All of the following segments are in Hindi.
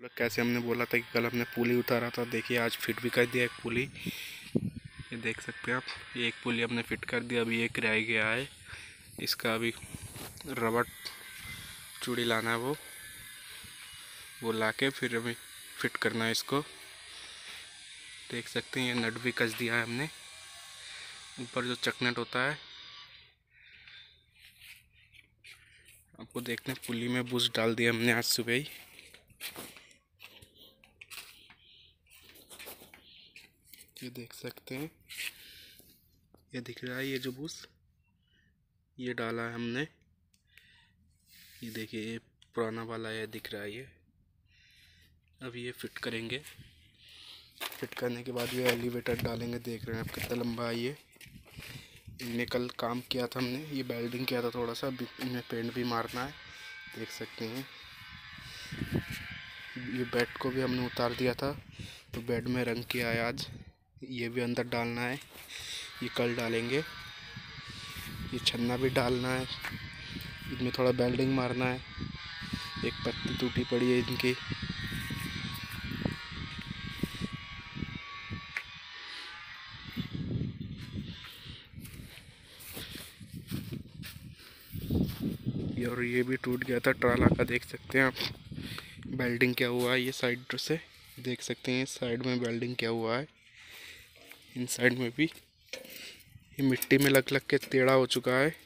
लोग कैसे हमने बोला था कि कल हमने पुली उतारा था, देखिए आज फिट भी कर दिया एक पुली। ये देख सकते हैं आप, ये एक पुली हमने फिट कर दिया अभी एक रह गया है। इसका अभी रबड़ चूड़ी लाना है वो वो ला के फिर अभी फिट करना है इसको। देख सकते हैं, ये नट भी कस दिया है हमने। ऊपर जो चकनेट होता है, आपको देखते हैं पुली में बुश डाल दिया हमने आज सुबह ही। ये देख सकते हैं। ये दिख रहा है ये जो बूस, ये डाला है हमने। ये देखिए, ये पुराना वाला है दिख रहा है ये। अब ये फिट करेंगे। फिट करने के बाद ये एलिवेटर डालेंगे, देख रहे हैं आप कितना लंबा है ये। इनमें कल काम किया था हमने, ये बेल्डिंग किया था थोड़ा सा इनमें पेंट भी मारना है, देख सकते हैं। ये बेड को भी हमने उतार दिया था तो बेड में रंग किया है आज। ये भी अंदर डालना है, ये कल डालेंगे। ये छन्ना भी डालना है, इनमें थोड़ा बेल्डिंग मारना है। एक पत्ती टूटी पड़ी है इनकी। और ये भी टूट गया था, ट्राला का देख सकते हैं आप। बेल्डिंग क्या हुआ है ये साइड से, देख सकते हैं, साइड में बेल्डिंग क्या हुआ है। इन साइड में भी। ये मिट्टी में लग लग के टेढ़ा हो चुका है।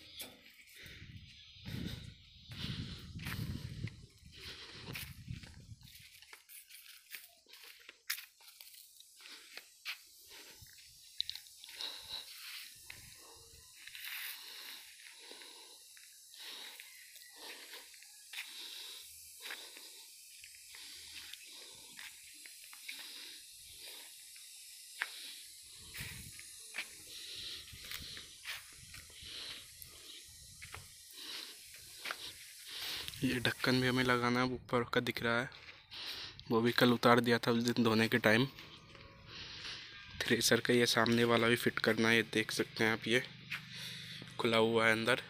ये ढक्कन भी हमें लगाना है ऊपर का दिख रहा है। वो भी कल उतार दिया था उस दिन धोने के टाइम थ्रेसर का ये सामने वाला भी फिट करना है, ये देख सकते हैं आप ये। खुला हुआ है अंदर।